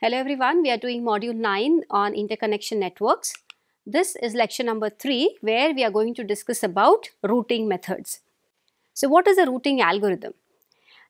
Hello everyone, we are doing module 9 on interconnection networks. This is lecture number 3 where we are going to discuss about routing methods. So what is a routing algorithm?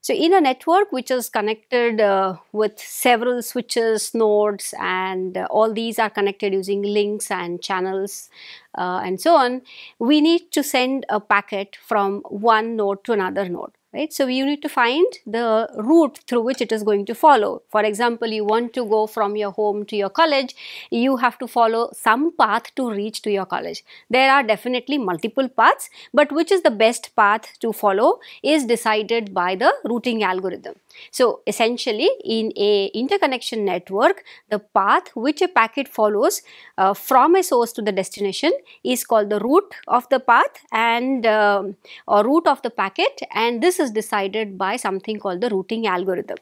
So in a network which is connected uh, with several switches, nodes and uh, all these are connected using links and channels uh, and so on, we need to send a packet from one node to another node right. So, you need to find the route through which it is going to follow. For example, you want to go from your home to your college, you have to follow some path to reach to your college. There are definitely multiple paths, but which is the best path to follow is decided by the routing algorithm. So, essentially in a interconnection network, the path which a packet follows uh, from a source to the destination is called the route of the path and uh, or route of the packet and this is decided by something called the routing algorithm.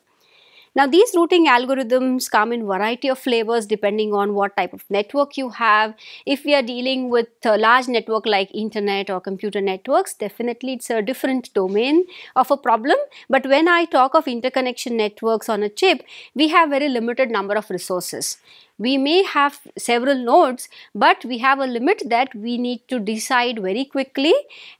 Now these routing algorithms come in variety of flavors depending on what type of network you have. If we are dealing with a large network like internet or computer networks, definitely it's a different domain of a problem. But when I talk of interconnection networks on a chip, we have very limited number of resources we may have several nodes but we have a limit that we need to decide very quickly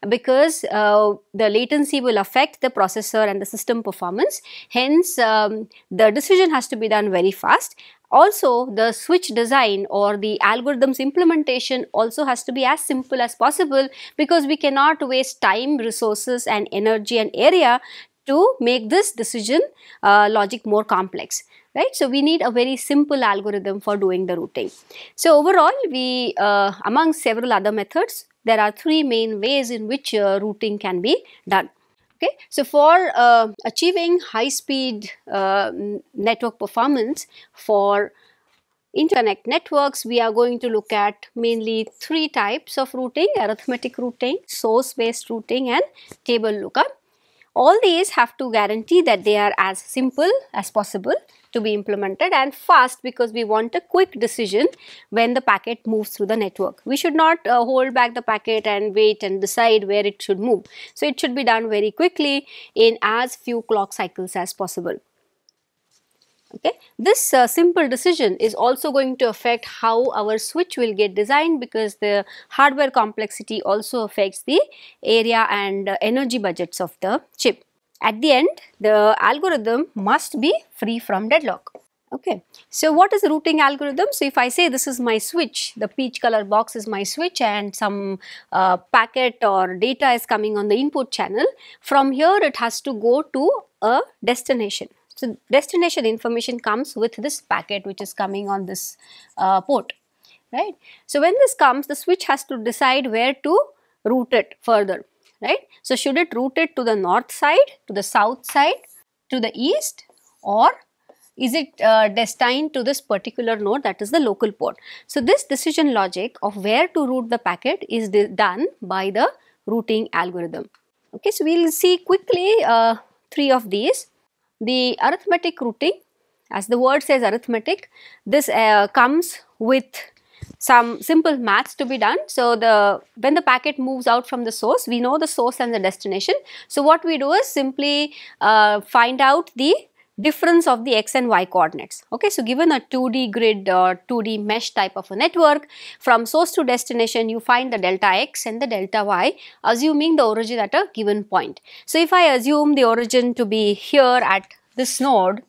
because uh, the latency will affect the processor and the system performance. Hence um, the decision has to be done very fast. Also the switch design or the algorithms implementation also has to be as simple as possible because we cannot waste time resources and energy and area to make this decision uh, logic more complex right. So, we need a very simple algorithm for doing the routing. So, overall we uh, among several other methods there are three main ways in which uh, routing can be done. Okay. So, for uh, achieving high speed uh, network performance for interconnect networks, we are going to look at mainly three types of routing, arithmetic routing, source based routing and table lookup. All these have to guarantee that they are as simple as possible to be implemented and fast because we want a quick decision when the packet moves through the network. We should not uh, hold back the packet and wait and decide where it should move. So, it should be done very quickly in as few clock cycles as possible. Okay. This uh, simple decision is also going to affect how our switch will get designed because the hardware complexity also affects the area and uh, energy budgets of the chip. At the end, the algorithm must be free from deadlock. Okay. So, what is the routing algorithm? So, if I say this is my switch, the peach color box is my switch and some uh, packet or data is coming on the input channel, from here it has to go to a destination. So, destination information comes with this packet which is coming on this uh, port, right. So, when this comes, the switch has to decide where to route it further right. So, should it route it to the north side, to the south side, to the east or is it uh, destined to this particular node that is the local port. So, this decision logic of where to route the packet is done by the routing algorithm. Okay, so, we will see quickly uh, three of these. The arithmetic routing as the word says arithmetic, this uh, comes with some simple maths to be done. So, the when the packet moves out from the source, we know the source and the destination. So, what we do is simply uh, find out the difference of the x and y coordinates. Okay, so given a 2D grid or 2D mesh type of a network, from source to destination you find the delta x and the delta y assuming the origin at a given point. So, if I assume the origin to be here at this node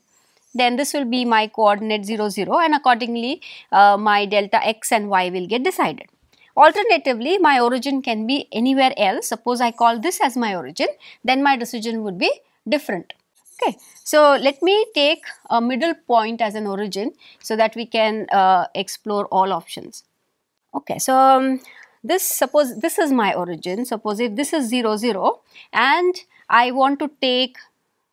then this will be my coordinate 0 0 and accordingly uh, my delta x and y will get decided. Alternatively, my origin can be anywhere else. Suppose I call this as my origin, then my decision would be different. Okay. So, let me take a middle point as an origin so that we can uh, explore all options. Okay. So, um, this suppose this is my origin. Suppose if this is 0 0 and I want to take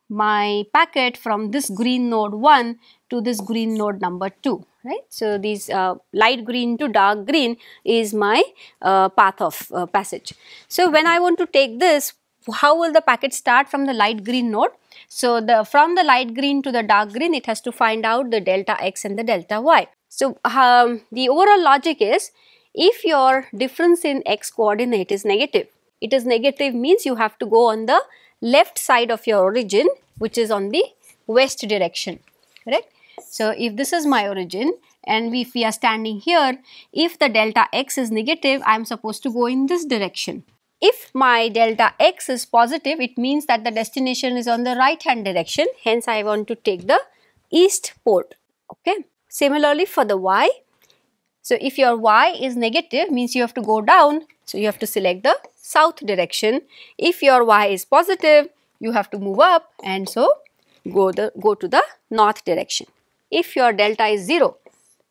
my packet from this green node 1 to this green node number 2 right. So, these uh, light green to dark green is my uh, path of uh, passage. So, when I want to take this how will the packet start from the light green node? So, the from the light green to the dark green it has to find out the delta x and the delta y. So, um, the overall logic is if your difference in x coordinate is negative, it is negative means you have to go on the left side of your origin which is on the west direction correct. So if this is my origin and if we are standing here, if the delta x is negative, I am supposed to go in this direction. If my delta x is positive, it means that the destination is on the right hand direction. Hence, I want to take the east port. Okay. Similarly, for the y, so if your y is negative means you have to go down. So you have to select the south direction. If your y is positive, you have to move up and so go the go to the north direction. If your delta is 0,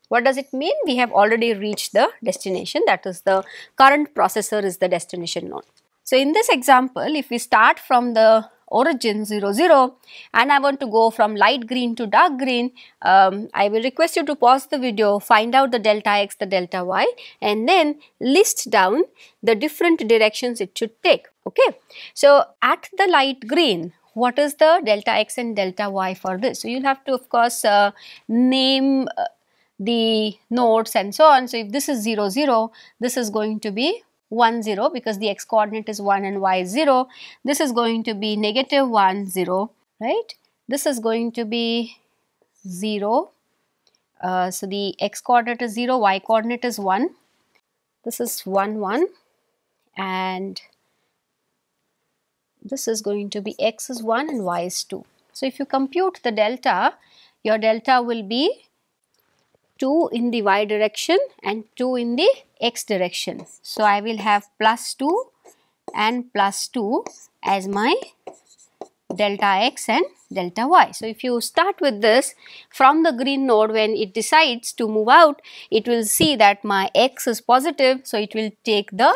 what does it mean? We have already reached the destination that is the current processor is the destination node. So in this example, if we start from the origin 0 0 and I want to go from light green to dark green, um, I will request you to pause the video, find out the delta x, the delta y and then list down the different directions it should take. Okay. So at the light green, what is the delta x and delta y for this? So you'll have to of course uh, name uh, the nodes and so on. So if this is 0 0, this is going to be 1 0 because the x coordinate is 1 and y is 0. This is going to be negative 1 0 right. This is going to be 0. Uh, so the x coordinate is 0, y coordinate is 1. This is 1 1 and this is going to be x is 1 and y is 2. So if you compute the delta, your delta will be 2 in the y direction and 2 in the x direction. So, I will have plus 2 and plus 2 as my delta x and delta y. So, if you start with this from the green node when it decides to move out, it will see that my x is positive. So, it will take the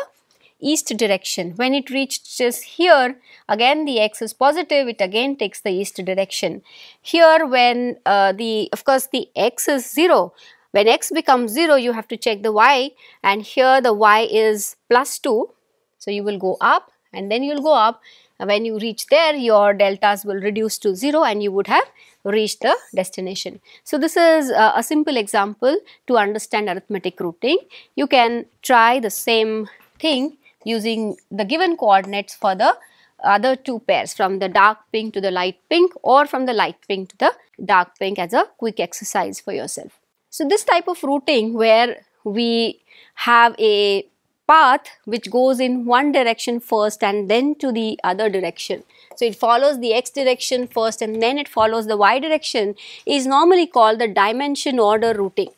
east direction. When it reaches here, again the x is positive, it again takes the east direction. Here when uh, the, of course the x is 0, when x becomes 0, you have to check the y and here the y is plus 2. So, you will go up and then you will go up. When you reach there, your deltas will reduce to 0 and you would have reached the destination. So, this is uh, a simple example to understand arithmetic routing. You can try the same thing using the given coordinates for the other two pairs from the dark pink to the light pink or from the light pink to the dark pink as a quick exercise for yourself. So this type of routing where we have a path which goes in one direction first and then to the other direction. So it follows the x direction first and then it follows the y direction is normally called the dimension order routing.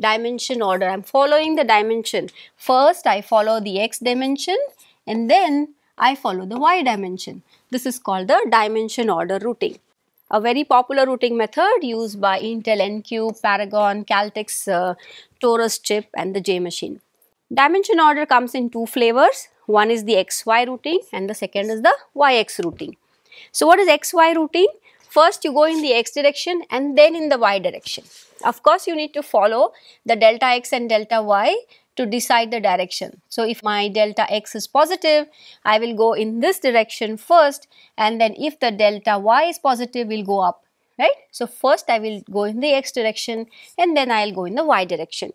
Dimension order, I am following the dimension. First I follow the x dimension and then I follow the y dimension. This is called the dimension order routing a very popular routing method used by Intel nCUBE, Paragon, Caltech uh, Torus chip and the J machine. Dimension order comes in two flavors. One is the XY routing and the second is the YX routing. So what is XY routing? First you go in the X direction and then in the Y direction. Of course you need to follow the delta X and delta Y to decide the direction. So if my delta x is positive, I will go in this direction first and then if the delta y is positive, we'll go up, right? So first I will go in the x direction and then I'll go in the y direction.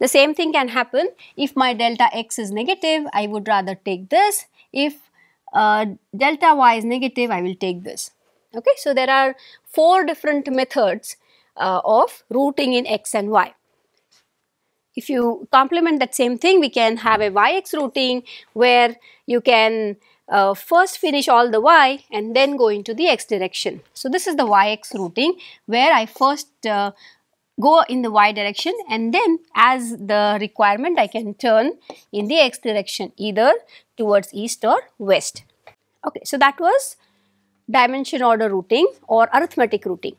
The same thing can happen if my delta x is negative, I would rather take this. If uh, delta y is negative, I will take this. Okay, so there are four different methods uh, of routing in x and y. If you complement that same thing, we can have a yx routing where you can uh, first finish all the y and then go into the x direction. So, this is the yx routing where I first uh, go in the y direction and then as the requirement I can turn in the x direction either towards east or west. Okay, so that was dimension order routing or arithmetic routing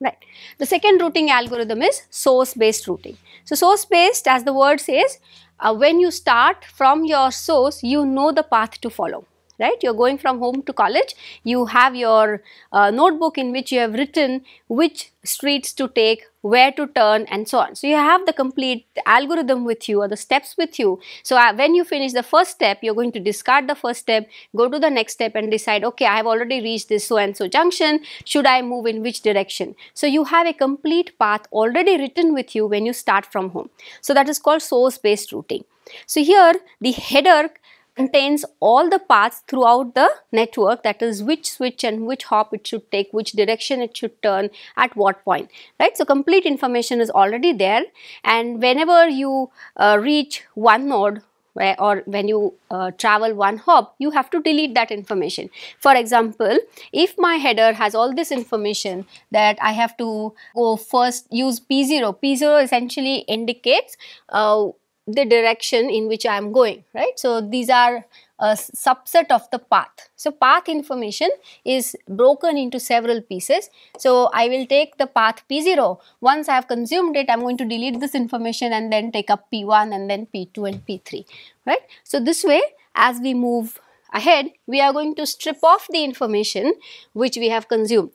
right. The second routing algorithm is source based routing. So, source based as the word says uh, when you start from your source you know the path to follow right. You are going from home to college, you have your uh, notebook in which you have written which streets to take, where to turn and so on. So, you have the complete algorithm with you or the steps with you. So, uh, when you finish the first step, you are going to discard the first step, go to the next step and decide, okay, I have already reached this so and so junction, should I move in which direction? So, you have a complete path already written with you when you start from home. So, that is called source based routing. So, here the header contains all the paths throughout the network that is which switch and which hop it should take, which direction it should turn at what point, right. So, complete information is already there and whenever you uh, reach one node where, or when you uh, travel one hop, you have to delete that information. For example, if my header has all this information that I have to go first use P0, P0 essentially indicates uh, the direction in which I am going, right. So, these are a subset of the path. So, path information is broken into several pieces. So, I will take the path P0. Once I have consumed it, I am going to delete this information and then take up P1 and then P2 and P3, right. So, this way as we move ahead, we are going to strip off the information which we have consumed.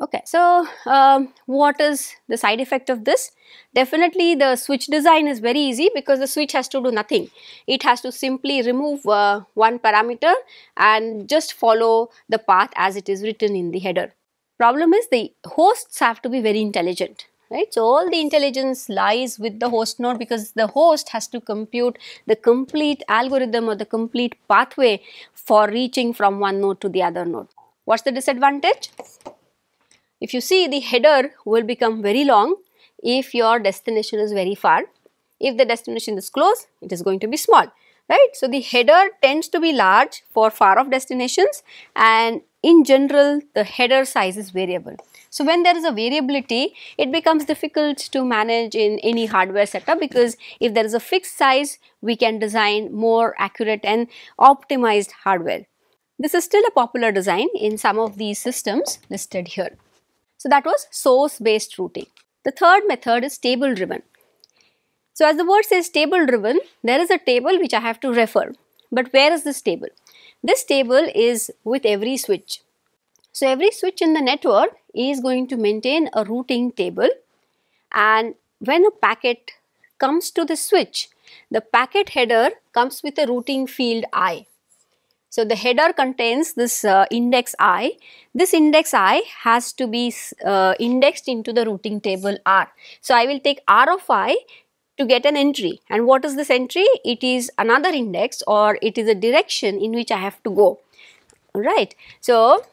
Okay, so um, what is the side effect of this? Definitely the switch design is very easy because the switch has to do nothing. It has to simply remove uh, one parameter and just follow the path as it is written in the header. Problem is the hosts have to be very intelligent right. So, all the intelligence lies with the host node because the host has to compute the complete algorithm or the complete pathway for reaching from one node to the other node. What is the disadvantage? If you see the header will become very long if your destination is very far. If the destination is close, it is going to be small, right. So, the header tends to be large for far off destinations and in general the header size is variable. So, when there is a variability, it becomes difficult to manage in any hardware setup because if there is a fixed size, we can design more accurate and optimized hardware. This is still a popular design in some of these systems listed here. So that was source based routing. The third method is table driven. So as the word says table driven, there is a table which I have to refer. But where is this table? This table is with every switch. So every switch in the network is going to maintain a routing table and when a packet comes to the switch, the packet header comes with a routing field i. So, the header contains this uh, index i. This index i has to be uh, indexed into the routing table r. So, I will take r of i to get an entry and what is this entry? It is another index or it is a direction in which I have to go, right. So,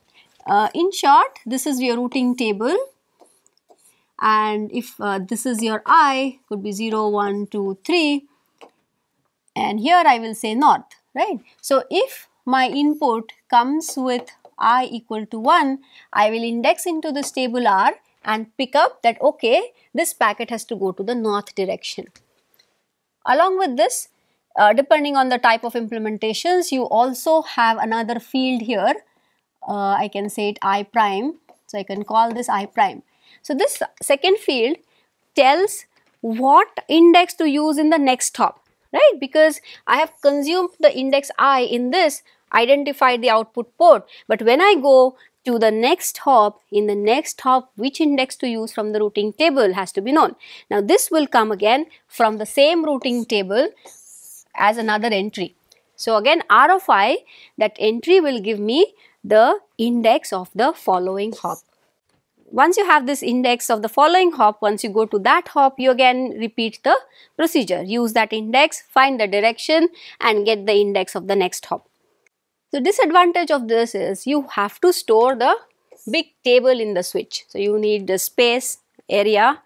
uh, in short this is your routing table and if uh, this is your i could be 0, 1, 2, 3 and here I will say north, right. So, if my input comes with i equal to 1, I will index into this table R and pick up that okay, this packet has to go to the north direction. Along with this, uh, depending on the type of implementations, you also have another field here. Uh, I can say it i prime. So, I can call this i prime. So, this second field tells what index to use in the next hop right because I have consumed the index i in this identified the output port. But when I go to the next hop, in the next hop which index to use from the routing table has to be known. Now this will come again from the same routing table as another entry. So again R of i that entry will give me the index of the following hop. Once you have this index of the following hop, once you go to that hop, you again repeat the procedure. Use that index, find the direction and get the index of the next hop. The disadvantage of this is you have to store the big table in the switch. So, you need the space, area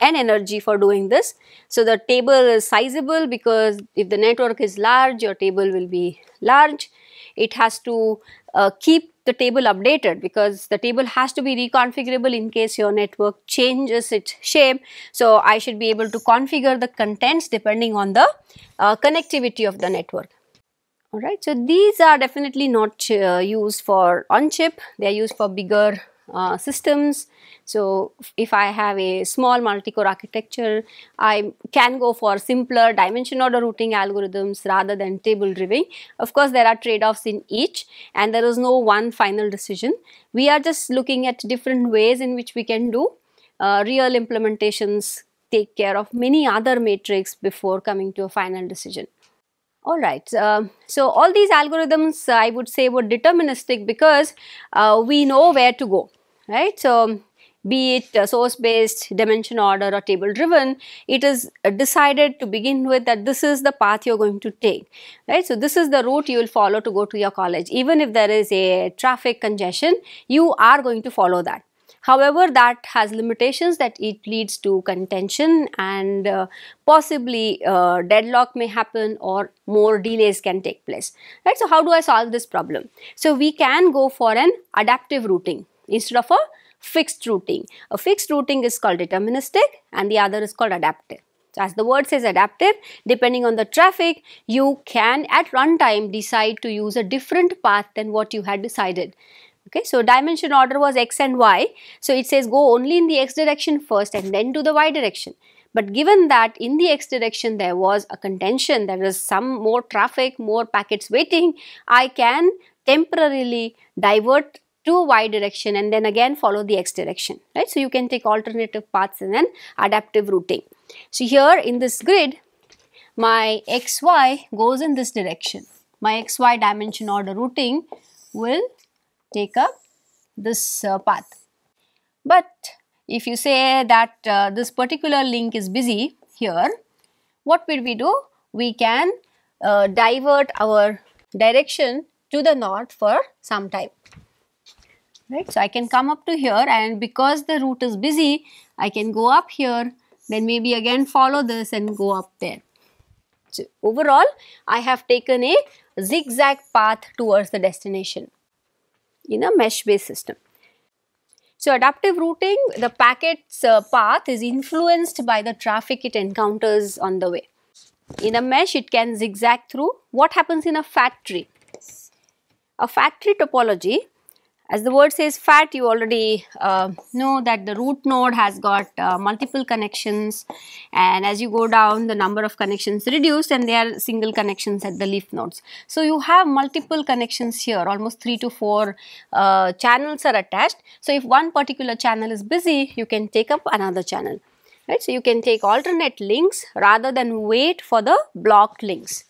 and energy for doing this. So, the table is sizable because if the network is large, your table will be large. It has to uh, keep the table updated because the table has to be reconfigurable in case your network changes its shape. So, I should be able to configure the contents depending on the uh, connectivity of the network. Alright, so these are definitely not uh, used for on chip, they are used for bigger uh, systems. So, if I have a small multi-core architecture, I can go for simpler dimension order routing algorithms rather than table driving. Of course, there are trade-offs in each and there is no one final decision. We are just looking at different ways in which we can do uh, real implementations take care of many other metrics before coming to a final decision. All right. Uh, so, all these algorithms uh, I would say were deterministic because uh, we know where to go, right. So, be it uh, source based, dimension order or table driven, it is uh, decided to begin with that this is the path you are going to take, right. So, this is the route you will follow to go to your college. Even if there is a traffic congestion, you are going to follow that. However, that has limitations that it leads to contention and uh, possibly uh, deadlock may happen or more delays can take place. Right? So, how do I solve this problem? So, we can go for an adaptive routing instead of a fixed routing. A fixed routing is called deterministic and the other is called adaptive. So, as the word says adaptive, depending on the traffic, you can at runtime decide to use a different path than what you had decided. Okay, so dimension order was x and y. So it says go only in the x direction first and then to the y direction. But given that in the x direction there was a contention, there is some more traffic, more packets waiting, I can temporarily divert to y direction and then again follow the x direction, right. So you can take alternative paths and then adaptive routing. So here in this grid, my xy goes in this direction. My xy dimension order routing will take up this uh, path. But if you say that uh, this particular link is busy here, what will we do? We can uh, divert our direction to the north for some time. Right. So, I can come up to here and because the route is busy, I can go up here, then maybe again follow this and go up there. So, overall, I have taken a zigzag path towards the destination in a mesh based system. So, adaptive routing, the packet's uh, path is influenced by the traffic it encounters on the way. In a mesh, it can zigzag through. What happens in a fat tree? A factory topology as the word says fat, you already uh, know that the root node has got uh, multiple connections and as you go down the number of connections reduced and they are single connections at the leaf nodes. So, you have multiple connections here almost 3 to 4 uh, channels are attached. So, if one particular channel is busy you can take up another channel right. So, you can take alternate links rather than wait for the blocked links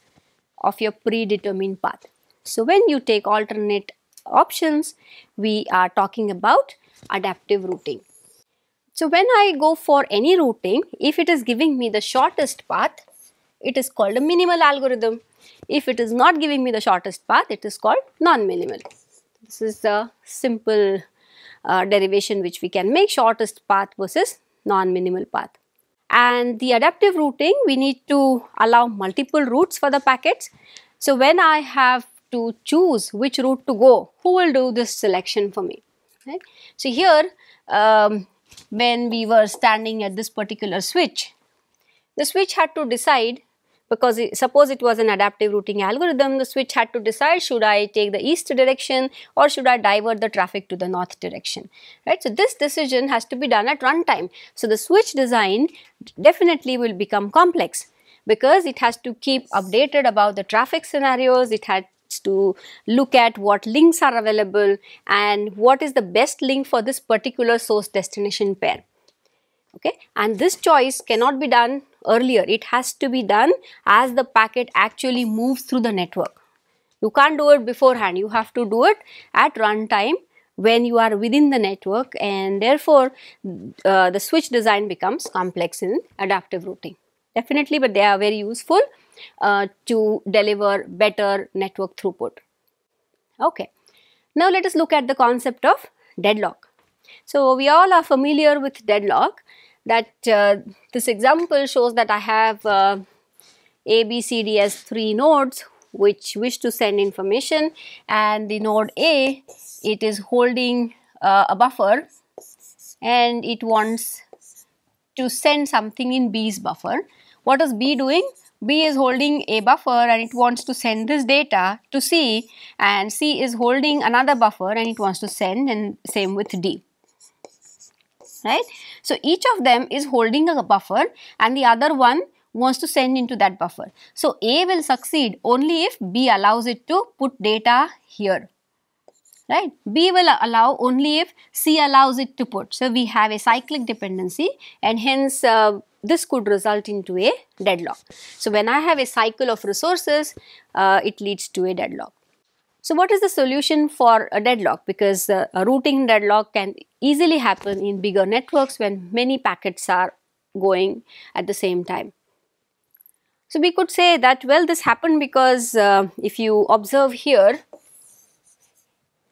of your predetermined path. So, when you take alternate options, we are talking about adaptive routing. So when I go for any routing, if it is giving me the shortest path, it is called a minimal algorithm. If it is not giving me the shortest path, it is called non-minimal. This is the simple uh, derivation which we can make shortest path versus non-minimal path. And the adaptive routing, we need to allow multiple routes for the packets. So when I have to choose which route to go, who will do this selection for me? Right? So here, um, when we were standing at this particular switch, the switch had to decide because it, suppose it was an adaptive routing algorithm, the switch had to decide should I take the east direction or should I divert the traffic to the north direction, right. So, this decision has to be done at runtime. So, the switch design definitely will become complex because it has to keep updated about the traffic scenarios, it had to look at what links are available and what is the best link for this particular source destination pair. Okay, and this choice cannot be done earlier. It has to be done as the packet actually moves through the network. You can't do it beforehand. You have to do it at runtime when you are within the network and therefore uh, the switch design becomes complex in adaptive routing. Definitely, but they are very useful uh, to deliver better network throughput. Okay. Now let us look at the concept of deadlock. So we all are familiar with deadlock that uh, this example shows that I have uh, A, B, C, D as three nodes which wish to send information and the node A it is holding uh, a buffer and it wants to send something in B's buffer. What is B doing? B is holding a buffer and it wants to send this data to C and C is holding another buffer and it wants to send and same with D. Right. So, each of them is holding a buffer and the other one wants to send into that buffer. So, A will succeed only if B allows it to put data here right. B will allow only if C allows it to put. So, we have a cyclic dependency and hence uh, this could result into a deadlock. So, when I have a cycle of resources, uh, it leads to a deadlock. So what is the solution for a deadlock? Because uh, a routing deadlock can easily happen in bigger networks when many packets are going at the same time. So we could say that well this happened because uh, if you observe here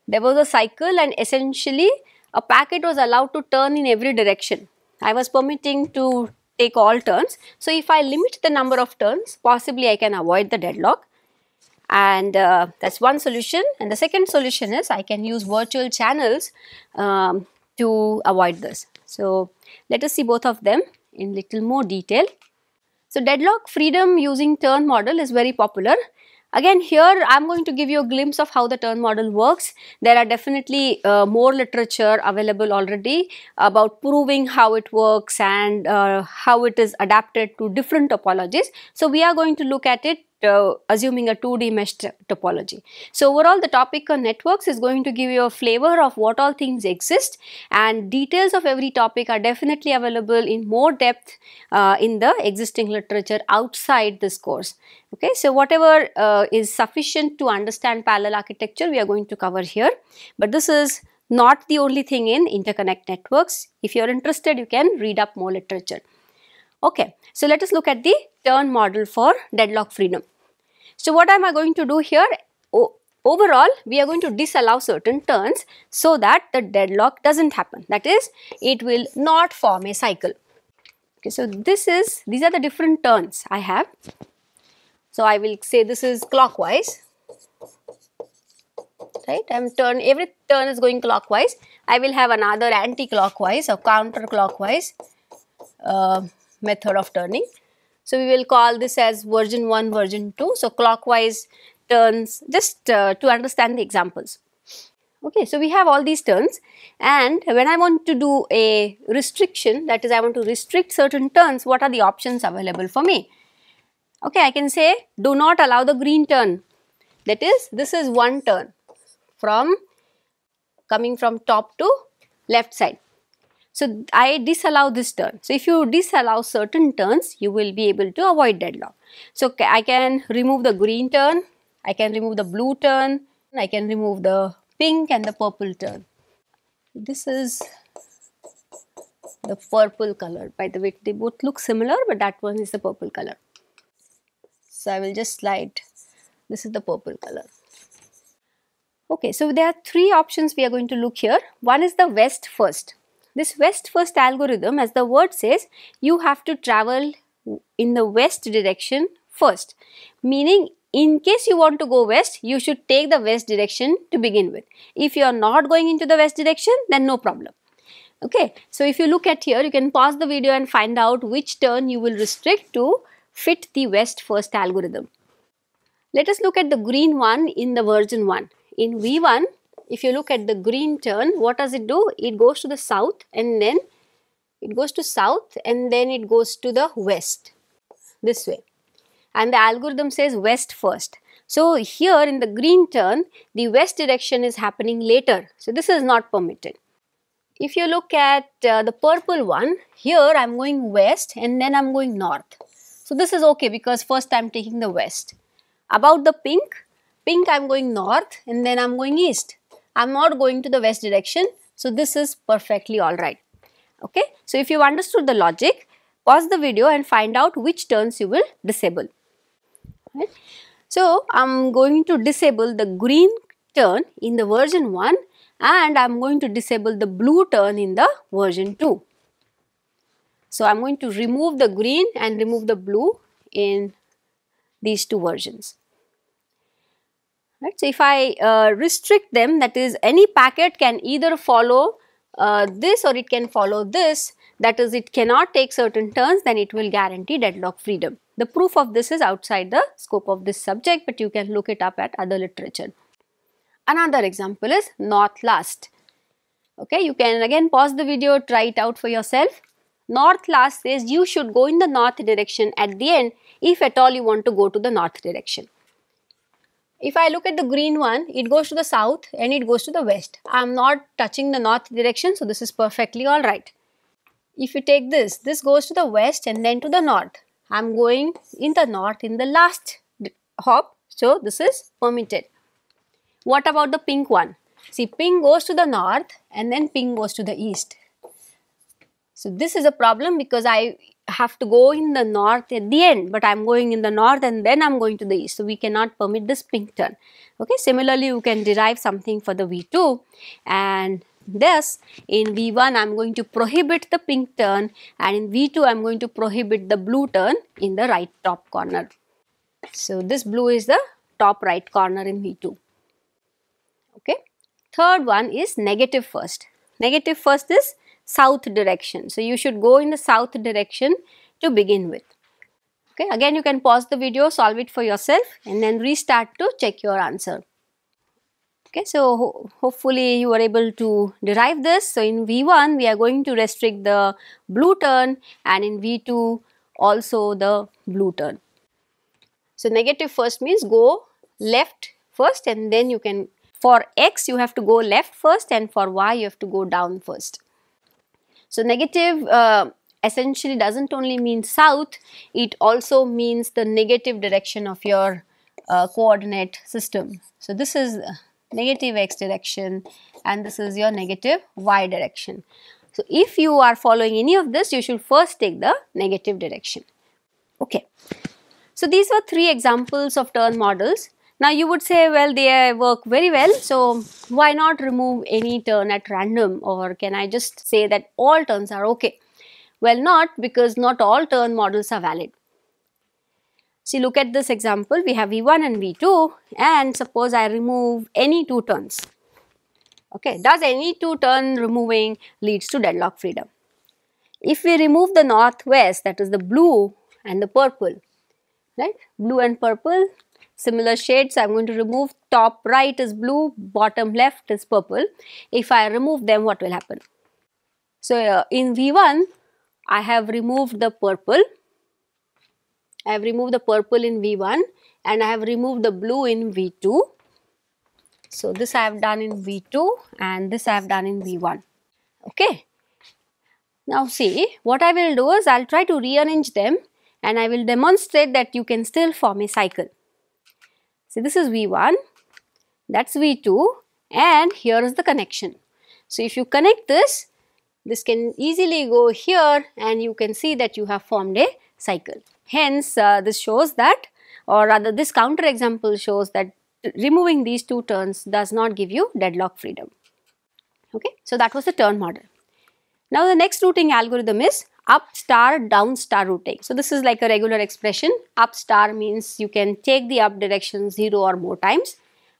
there was a cycle and essentially a packet was allowed to turn in every direction. I was permitting to take all turns. So if I limit the number of turns possibly I can avoid the deadlock and uh, that's one solution and the second solution is I can use virtual channels um, to avoid this. So let us see both of them in little more detail. So deadlock freedom using turn model is very popular. Again here I am going to give you a glimpse of how the turn model works. There are definitely uh, more literature available already about proving how it works and uh, how it is adapted to different topologies. So we are going to look at it uh, assuming a 2D mesh topology. So overall the topic on networks is going to give you a flavor of what all things exist and details of every topic are definitely available in more depth uh, in the existing literature outside this course. Okay, so whatever uh, is sufficient to understand parallel architecture we are going to cover here, but this is not the only thing in interconnect networks. If you are interested, you can read up more literature. Okay, so let us look at the turn model for deadlock freedom. So what am I going to do here? O overall, we are going to disallow certain turns so that the deadlock doesn't happen. That is, it will not form a cycle. Okay, so this is, these are the different turns I have. So I will say this is clockwise, right? I'm turn, every turn is going clockwise. I will have another anti-clockwise or counterclockwise uh, method of turning. So we will call this as version 1, version 2. So clockwise turns just uh, to understand the examples. Okay, so we have all these turns and when I want to do a restriction that is I want to restrict certain turns what are the options available for me. Okay, I can say do not allow the green turn that is this is one turn from coming from top to left side. So I disallow this turn. So if you disallow certain turns, you will be able to avoid deadlock. So I can remove the green turn, I can remove the blue turn, I can remove the pink and the purple turn. This is the purple color. By the way, they both look similar, but that one is the purple color. So I will just slide. This is the purple color. Okay, so there are three options we are going to look here. One is the west first. This west first algorithm as the word says you have to travel in the west direction first meaning in case you want to go west you should take the west direction to begin with. If you are not going into the west direction then no problem. Okay, so if you look at here you can pause the video and find out which turn you will restrict to fit the west first algorithm. Let us look at the green one in the version 1. In V1 if you look at the green turn, what does it do? It goes to the south and then it goes to south and then it goes to the west this way and the algorithm says west first. So here in the green turn the west direction is happening later so this is not permitted. If you look at uh, the purple one here I am going west and then I am going north. So this is okay because first I am taking the west. About the pink, pink I am going north and then I am going east. I'm not going to the west direction. So this is perfectly alright. Okay. So if you've understood the logic, pause the video and find out which turns you will disable. Right. So I'm going to disable the green turn in the version 1 and I'm going to disable the blue turn in the version 2. So I'm going to remove the green and remove the blue in these two versions. Right. So, if I uh, restrict them that is any packet can either follow uh, this or it can follow this that is it cannot take certain turns then it will guarantee deadlock freedom. The proof of this is outside the scope of this subject but you can look it up at other literature. Another example is north last. Okay, you can again pause the video, try it out for yourself. North last says you should go in the north direction at the end if at all you want to go to the north direction. If I look at the green one, it goes to the south and it goes to the west. I am not touching the north direction, so this is perfectly alright. If you take this, this goes to the west and then to the north. I am going in the north in the last hop, so this is permitted. What about the pink one? See pink goes to the north and then pink goes to the east. So this is a problem because I have to go in the north at the end but I am going in the north and then I am going to the east. So we cannot permit this pink turn. Okay. Similarly, you can derive something for the V2 and thus in V1 I am going to prohibit the pink turn and in V2 I am going to prohibit the blue turn in the right top corner. So this blue is the top right corner in V2. Okay. Third one is negative first. Negative first is south direction. So you should go in the south direction to begin with. Okay, again you can pause the video, solve it for yourself and then restart to check your answer. Okay, so ho hopefully you are able to derive this. So in V1 we are going to restrict the blue turn and in V2 also the blue turn. So negative first means go left first and then you can for x you have to go left first and for y you have to go down first. So negative uh, essentially doesn't only mean south, it also means the negative direction of your uh, coordinate system. So this is negative x direction and this is your negative y direction. So if you are following any of this, you should first take the negative direction. Okay. So these were three examples of turn models. Now you would say well they uh, work very well so why not remove any turn at random or can I just say that all turns are okay. Well not because not all turn models are valid. See look at this example we have V1 and V2 and suppose I remove any two turns. Okay, does any two turn removing leads to deadlock freedom? If we remove the northwest that is the blue and the purple, right, blue and purple similar shades. I am going to remove top right is blue, bottom left is purple. If I remove them, what will happen? So, uh, in V1, I have removed the purple. I have removed the purple in V1 and I have removed the blue in V2. So, this I have done in V2 and this I have done in V1. Okay. Now, see what I will do is I will try to rearrange them and I will demonstrate that you can still form a cycle. See this is V1, that's V2 and here is the connection. So if you connect this, this can easily go here and you can see that you have formed a cycle. Hence uh, this shows that or rather this counter example shows that removing these two turns does not give you deadlock freedom. Okay, so that was the turn model. Now the next routing algorithm is up star down star routing. So this is like a regular expression. Up star means you can take the up direction 0 or more times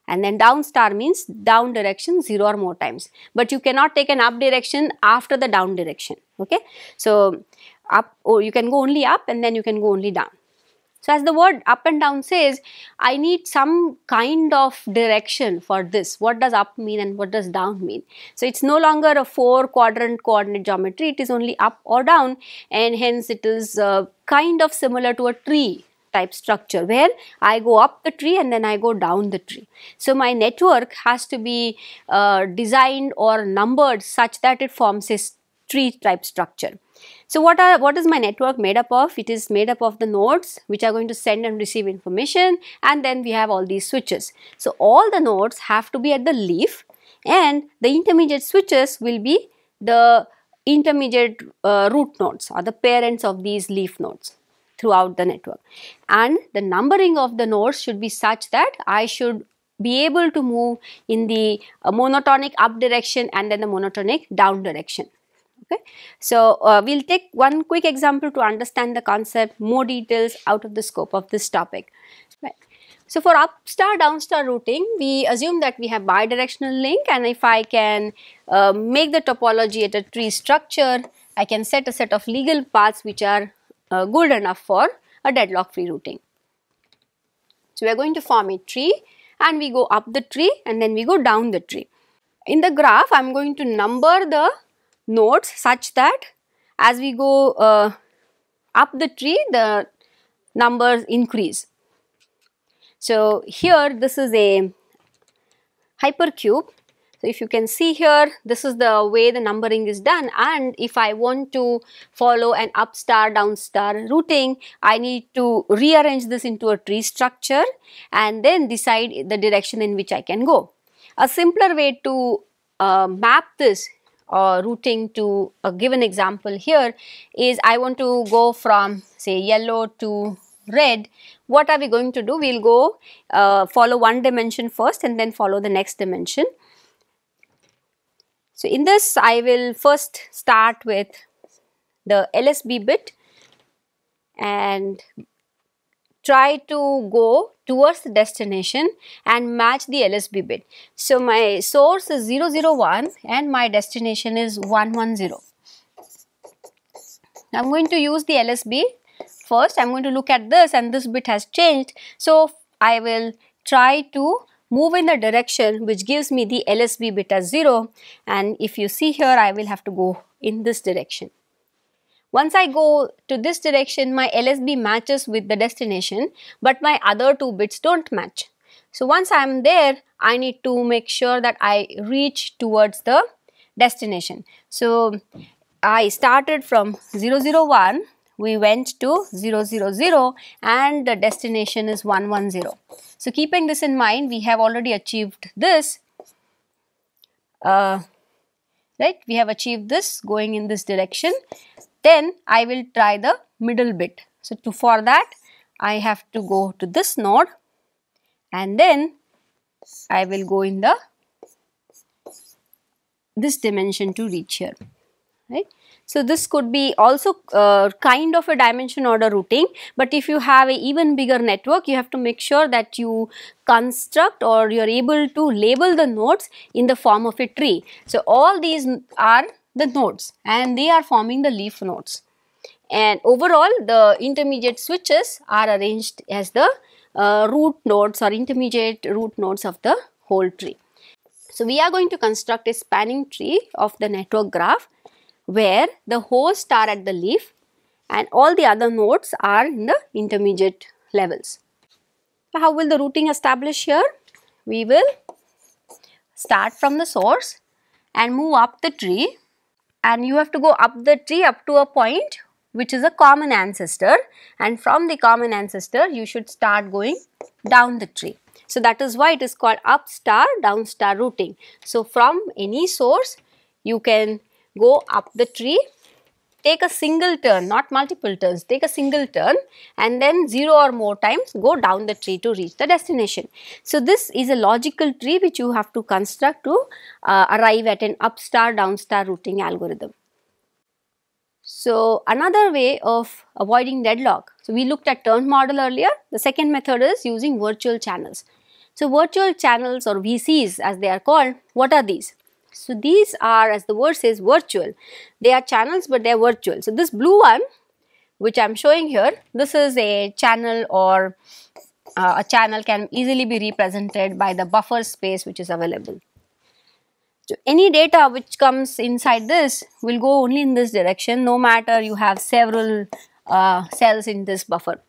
and then down star means down direction 0 or more times. But you cannot take an up direction after the down direction. Okay. So up or you can go only up and then you can go only down. So as the word up and down says, I need some kind of direction for this. What does up mean and what does down mean? So it's no longer a four quadrant coordinate geometry, it is only up or down and hence it is uh, kind of similar to a tree type structure where I go up the tree and then I go down the tree. So my network has to be uh, designed or numbered such that it forms a tree type structure. So what are what is my network made up of? It is made up of the nodes which are going to send and receive information and then we have all these switches. So all the nodes have to be at the leaf and the intermediate switches will be the intermediate uh, root nodes or the parents of these leaf nodes throughout the network. And the numbering of the nodes should be such that I should be able to move in the uh, monotonic up direction and then the monotonic down direction okay. So, uh, we will take one quick example to understand the concept more details out of the scope of this topic. Right. So, for up star down star routing we assume that we have bidirectional link and if I can uh, make the topology at a tree structure I can set a set of legal paths which are uh, good enough for a deadlock free routing. So, we are going to form a tree and we go up the tree and then we go down the tree. In the graph I am going to number the nodes such that as we go uh, up the tree the numbers increase. So, here this is a hypercube. So, if you can see here this is the way the numbering is done and if I want to follow an up star down star routing I need to rearrange this into a tree structure and then decide the direction in which I can go. A simpler way to uh, map this uh, routing to a given example here is I want to go from say yellow to red. What are we going to do? We will go uh, follow one dimension first and then follow the next dimension. So, in this I will first start with the LSB bit and try to go towards the destination and match the LSB bit. So, my source is 001 and my destination is 110. I am going to use the LSB first I am going to look at this and this bit has changed. So, I will try to move in the direction which gives me the LSB bit as 0 and if you see here I will have to go in this direction. Once I go to this direction my LSB matches with the destination but my other two bits don't match. So once I am there I need to make sure that I reach towards the destination. So I started from 001 we went to 000 and the destination is 110. So, keeping this in mind we have already achieved this uh, right we have achieved this going in this direction then I will try the middle bit. So, to for that I have to go to this node and then I will go in the this dimension to reach here right. So, this could be also uh, kind of a dimension order routing, but if you have a even bigger network, you have to make sure that you construct or you are able to label the nodes in the form of a tree. So, all these are the nodes and they are forming the leaf nodes. And overall, the intermediate switches are arranged as the uh, root nodes or intermediate root nodes of the whole tree. So, we are going to construct a spanning tree of the network graph where the hosts are at the leaf and all the other nodes are in the intermediate levels. So how will the routing establish here? We will start from the source and move up the tree and you have to go up the tree up to a point which is a common ancestor and from the common ancestor you should start going down the tree. So, that is why it is called up star down star routing. So, from any source you can go up the tree, take a single turn, not multiple turns, take a single turn and then 0 or more times go down the tree to reach the destination. So, this is a logical tree which you have to construct to uh, arrive at an up star down star routing algorithm. So, another way of avoiding deadlock. So, we looked at turn model earlier. The second method is using virtual channels. So, virtual channels or VCs as they are called, what are these? So, these are as the word says virtual, they are channels but they are virtual. So, this blue one which I am showing here, this is a channel or uh, a channel can easily be represented by the buffer space which is available. So, any data which comes inside this will go only in this direction no matter you have several uh, cells in this buffer.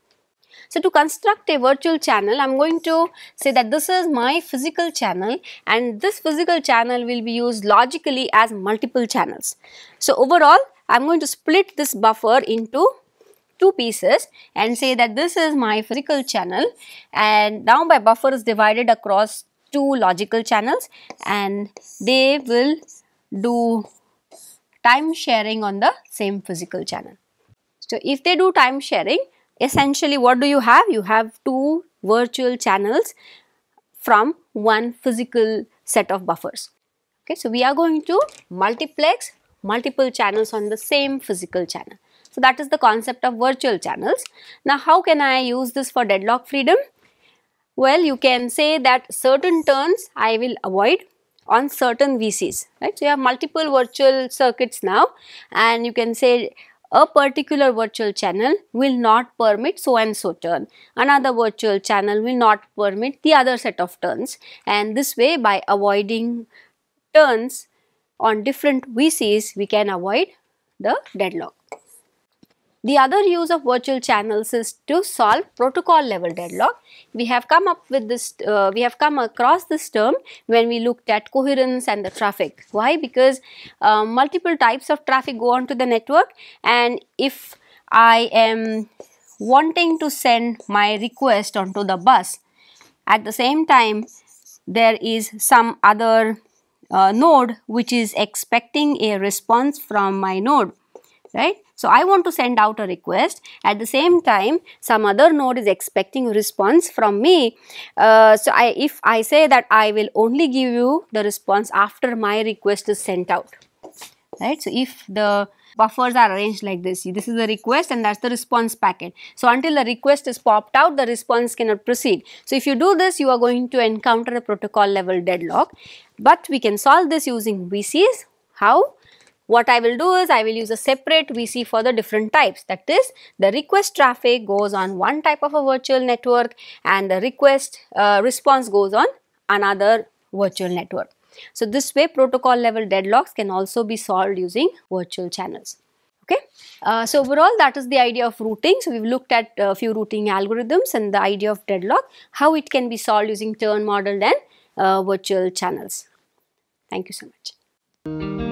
So, to construct a virtual channel, I am going to say that this is my physical channel and this physical channel will be used logically as multiple channels. So, overall, I am going to split this buffer into two pieces and say that this is my physical channel and now my buffer is divided across two logical channels and they will do time sharing on the same physical channel. So, if they do time sharing, essentially what do you have? You have two virtual channels from one physical set of buffers. Okay, so we are going to multiplex multiple channels on the same physical channel. So that is the concept of virtual channels. Now how can I use this for deadlock freedom? Well, you can say that certain turns I will avoid on certain VCs, right. So you have multiple virtual circuits now and you can say a particular virtual channel will not permit so and so turn. Another virtual channel will not permit the other set of turns and this way by avoiding turns on different VCs we can avoid the deadlock. The other use of virtual channels is to solve protocol level deadlock. We have come up with this, uh, we have come across this term when we looked at coherence and the traffic. Why? Because uh, multiple types of traffic go onto the network and if I am wanting to send my request onto the bus, at the same time there is some other uh, node which is expecting a response from my node, right. So, I want to send out a request at the same time some other node is expecting a response from me. Uh, so, I if I say that I will only give you the response after my request is sent out right. So, if the buffers are arranged like this, this is the request and that is the response packet. So, until the request is popped out the response cannot proceed. So, if you do this you are going to encounter a protocol level deadlock, but we can solve this using VCs. How? What I will do is I will use a separate VC for the different types that is the request traffic goes on one type of a virtual network and the request uh, response goes on another virtual network. So, this way protocol level deadlocks can also be solved using virtual channels. Okay. Uh, so, overall that is the idea of routing. So, we have looked at a few routing algorithms and the idea of deadlock, how it can be solved using turn model and uh, virtual channels. Thank you so much.